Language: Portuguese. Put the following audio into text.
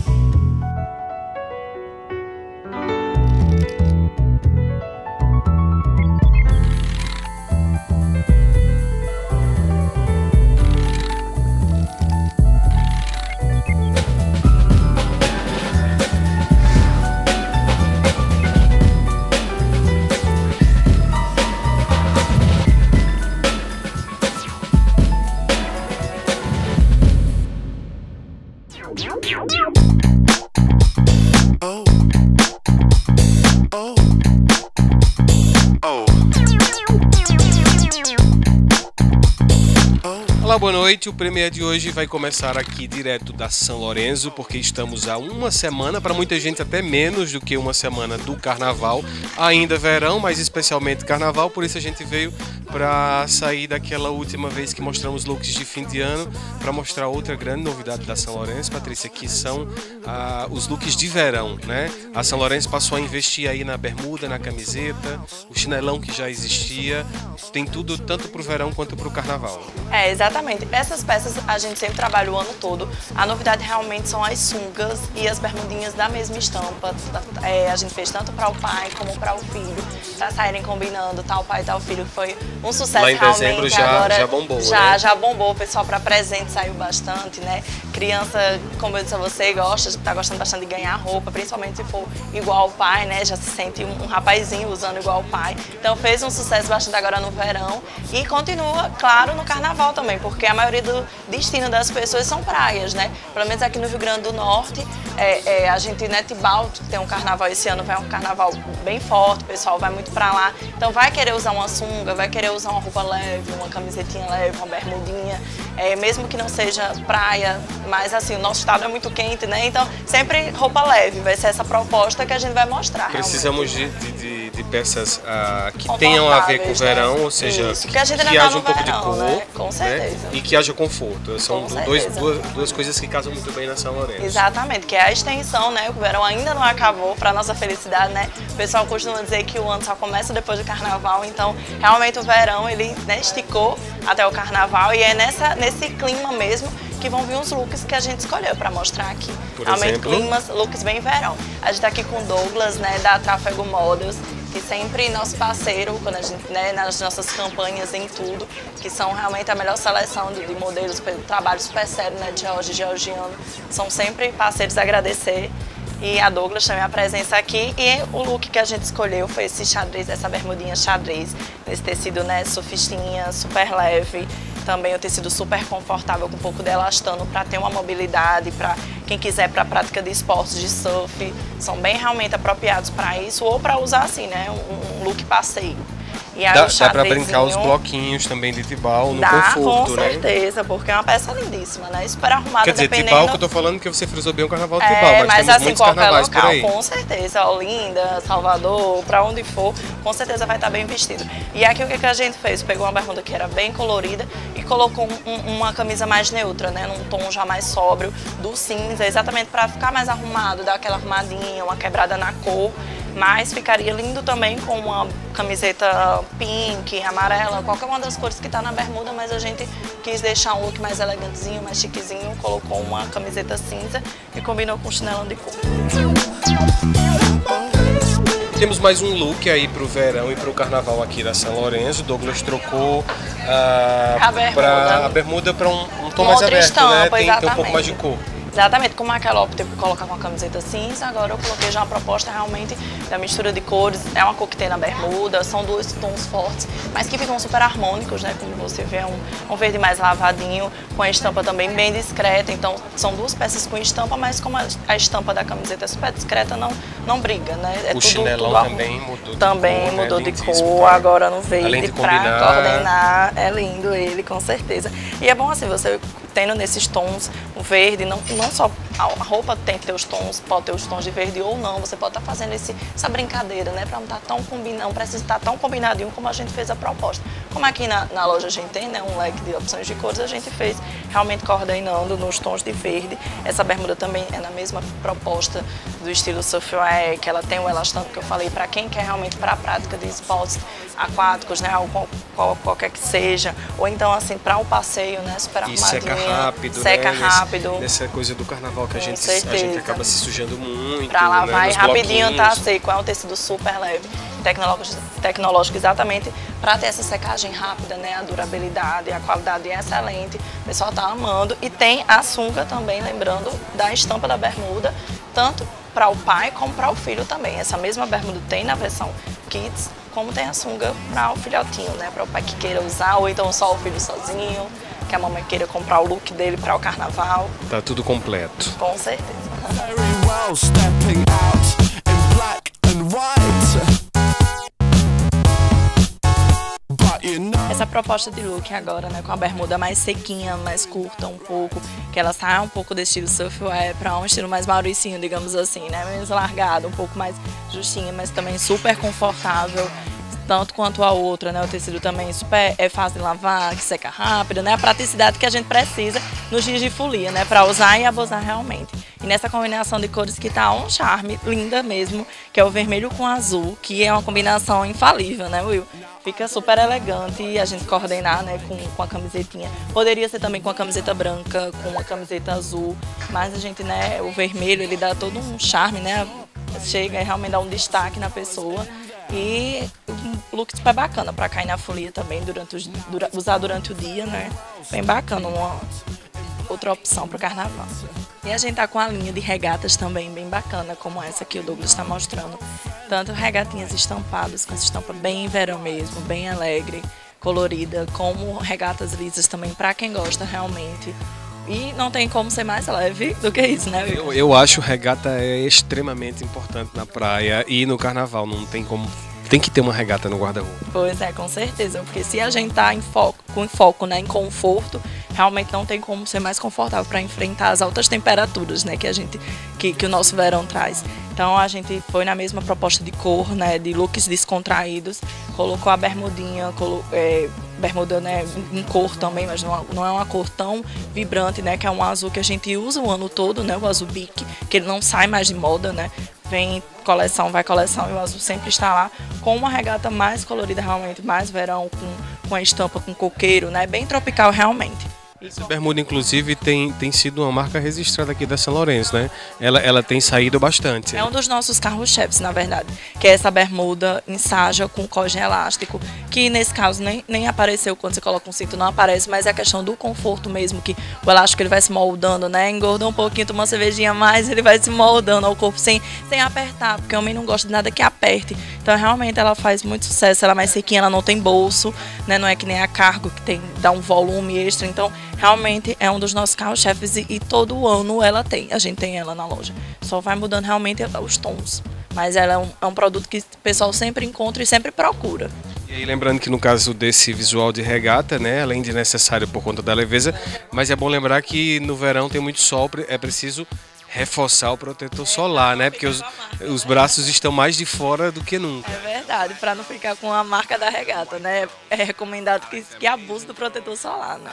Thank you. Noite. O Premier de hoje vai começar aqui direto da São Lourenço, porque estamos a uma semana, para muita gente até menos do que uma semana do Carnaval. Ainda verão, mas especialmente Carnaval, por isso a gente veio para sair daquela última vez que mostramos looks de fim de ano, para mostrar outra grande novidade da São Lourenço, Patrícia, que são ah, os looks de verão, né? A São Lourenço passou a investir aí na bermuda, na camiseta, o chinelão que já existia, tem tudo tanto para o verão quanto para o Carnaval. É, exatamente. Essas peças a gente sempre trabalha o ano todo. A novidade realmente são as sungas e as bermudinhas da mesma estampa. É, a gente fez tanto para o pai como para o filho, para saírem combinando tal pai e tal filho. Foi um sucesso Lá em realmente. dezembro já, Agora, já bombou, Já, né? já bombou. O pessoal para presente saiu bastante, né? Criança, como eu disse a você, gosta, tá gostando bastante de ganhar roupa, principalmente se for igual ao pai, né? Já se sente um, um rapazinho usando igual ao pai. Então fez um sucesso bastante agora no verão e continua, claro, no carnaval também, porque a maioria do destino das pessoas são praias, né? Pelo menos aqui no Rio Grande do Norte, é, é, a gente, né, Tibau, que tem um carnaval esse ano, vai um carnaval bem forte, o pessoal vai muito pra lá. Então vai querer usar uma sunga, vai querer usar uma roupa leve, uma camisetinha leve, uma bermudinha, é, mesmo que não seja praia, mas assim, o nosso estado é muito quente, né? Então sempre roupa leve, vai ser essa proposta que a gente vai mostrar. Precisamos de, de, de- peças ah, que tenham a ver com o né? verão, ou seja, Isso, que, que tá haja um pouco de verão, cor né? Com certeza. e que haja conforto. São Com do- dois, certeza. duas, duas coisas que casam muito bem na São Lourenço. Exatamente, que é a extensão, né? O verão ainda não acabou, para nossa felicidade, né? O pessoal costuma dizer que o ano só começa depois do carnaval, então realmente o verão ele né, esticou até o carnaval e é nessa, nesse clima mesmo que vão vir os looks que a gente escolheu para mostrar aqui. Por realmente exemplo? climas, looks bem verão. A gente tá aqui com o Douglas, né, da Tráfego Models, que sempre nosso parceiro quando a gente, né, nas nossas campanhas em tudo, que são realmente a melhor seleção de, de modelos pelo trabalho super sério, né, de Jorge Georgiano. São sempre parceiros a agradecer. E a Douglas também a presença aqui. E o look que a gente escolheu foi esse xadrez, essa bermudinha xadrez, nesse tecido, né, sofistinha, super leve. Também o tecido super confortável, com um pouco de elastano para ter uma mobilidade, para quem quiser para prática de esportes, de surf. São bem realmente apropriados para isso, ou para usar assim, né, um, look passeio. E aí Dá, o dá para brincar os bloquinhos também de Tibau no Dá, conforto, com né? certeza, porque é uma peça lindíssima, né? Super arrumada, Quer dizer, dependendo... Tibau que eu tô falando que você frisou bem o carnaval de Tibau, É, mas, mas temos assim, muitos qualquer local, com certeza. Olinda, Salvador, pra onde for, com certeza vai estar bem vestido. E aqui o que, que a gente fez? Pegou uma bermuda que era bem colorida e colocou um- um- uma camisa mais neutra, né? Num tom já mais sóbrio, do cinza, exatamente para ficar mais arrumado, dar aquela arrumadinha, uma quebrada na cor. Mas ficaria lindo também com uma camiseta pink, amarela, qualquer uma das cores que está na bermuda, mas a gente quis deixar um look mais elegantezinho, mais chiquezinho, colocou uma camiseta cinza e combinou com chinelão de couro. Temos mais um look aí pro verão e pro carnaval aqui da São Lourenço. Douglas trocou ah, A bermuda. pra- a bermuda para um, um tom Uma mais aberto, né? estampa, Tem, tem um pouco mais de cor. Exatamente, como aquela optei por colocar uma camiseta cinza, agora eu coloquei já uma proposta realmente da mistura de cores. É uma cor que tem na bermuda, são dois tons fortes, mas que ficam super harmônicos, né? Como você vê, é um, um verde mais lavadinho, com a estampa também bem discreta. Então, são duas peças com estampa, mas como a, a estampa da camiseta é super discreta, não, não briga, né? É O chinelão arrum- também mudou de Também cor, né? mudou de Lindíssimo, cor, tá? agora no Além de verde pra combinar. coordenar. É lindo ele, com certeza. E é bom assim, você tendo nesses tons o verde, não, não só a roupa tem que ter os tons, pode ter os tons de verde ou não, você pode estar fazendo esse, essa brincadeira, né? Pra não estar tão combinado, não precisa estar tão combinadinho como a gente fez a proposta. Como aqui na, na loja a gente tem né, um leque de opções de cores, a gente fez realmente coordenando nos tons de verde. Essa bermuda também é na mesma proposta do estilo surfwear, que ela tem o elastano que eu falei, para quem quer realmente para a prática de esportes aquáticos, né, qual, qual, qualquer que seja, ou então assim para o passeio, né, super arrumadinha. E seca rápido, seca né? rápido. Nessa coisa do carnaval que a gente, a gente acaba se sujando muito. Para lavar né, e rapidinho tá seco, é um tecido super leve, tecnológico, tecnológico exatamente para ter essa secagem rápida, né, a durabilidade, a qualidade é excelente, o pessoal tá amando e tem a sunga também, lembrando da estampa da bermuda, tanto para o pai como para o filho também. Essa mesma bermuda tem na versão Kids, como tem a sunga para o filhotinho, né? Para o pai que queira usar, ou então só o filho sozinho, que a mamãe queira comprar o look dele para o carnaval. Tá tudo completo. Com certeza. Proposta de look agora, né, com a bermuda mais sequinha, mais curta um pouco, que ela sai um pouco desse estilo surfwear para um estilo mais mauricinho, digamos assim, né, menos largado, um pouco mais justinha, mas também super confortável tanto quanto a outra, né? O tecido também super é fácil de lavar, que seca rápido, né? A praticidade que a gente precisa nos dias de folia, né? Para usar e abusar realmente. E nessa combinação de cores que tá um charme, linda mesmo, que é o vermelho com azul, que é uma combinação infalível, né, Will? Fica super elegante a gente coordenar, né, com, com a camisetinha. Poderia ser também com a camiseta branca, com a camiseta azul, mas a gente, né, o vermelho, ele dá todo um charme, né? Chega e realmente dá um destaque na pessoa. E um look super bacana para cair na folia também, durante os, dura, usar durante o dia, né? Bem bacana, uma outra opção para o carnaval. E a gente tá com a linha de regatas também bem bacana, como essa que o Douglas está mostrando. Tanto regatinhas estampadas, com essa estampa bem verão mesmo, bem alegre, colorida, como regatas lisas também, para quem gosta realmente. E não tem como ser mais leve do que isso, né? Eu, eu acho regata é extremamente importante na praia e no carnaval. Não tem como tem que ter uma regata no guarda-roupa. Pois é, com certeza, porque se a gente tá em foco, com foco, né, em conforto, realmente não tem como ser mais confortável para enfrentar as altas temperaturas, né, que a gente que, que o nosso verão traz. Então a gente foi na mesma proposta de cor, né, de looks descontraídos, colocou a bermudinha, colo, é, bermuda né, em cor também, mas não, não é uma cor tão vibrante, né, que é um azul que a gente usa o ano todo, né, o azul bique, que ele não sai mais de moda, né, vem coleção, vai coleção e o azul sempre está lá, com uma regata mais colorida realmente, mais verão, com, com a estampa com coqueiro, né, bem tropical realmente. Essa bermuda, inclusive, tem, tem sido uma marca registrada aqui da São Lourenço, né? Ela, ela tem saído bastante. É um dos nossos carros-chefes, na verdade. Que é essa bermuda em com cogem elástico, que nesse caso nem, nem apareceu quando você coloca um cinto, não aparece, mas é a questão do conforto mesmo, que o elástico ele vai se moldando, né? Engorda um pouquinho, toma uma cervejinha mais, ele vai se moldando ao corpo sem, sem apertar, porque o homem não gosta de nada que aperte. Então, realmente, ela faz muito sucesso, ela é mais sequinha, ela não tem bolso, né? Não é que nem a cargo, que tem, dá um volume extra. Então, realmente é um dos nossos carros-chefes e, e, todo ano ela tem, a gente tem ela na loja. Só vai mudando realmente os tons. Mas ela é um, é um produto que o pessoal sempre encontra e sempre procura. E aí, lembrando que no caso desse visual de regata, né, além de necessário por conta da leveza, mas é bom lembrar que no verão tem muito sol, é preciso reforçar o protetor solar, né? Porque os, os braços estão mais de fora do que nunca. É verdade, para não ficar com a marca da regata, né? É recomendado que, que abuse do protetor solar, né?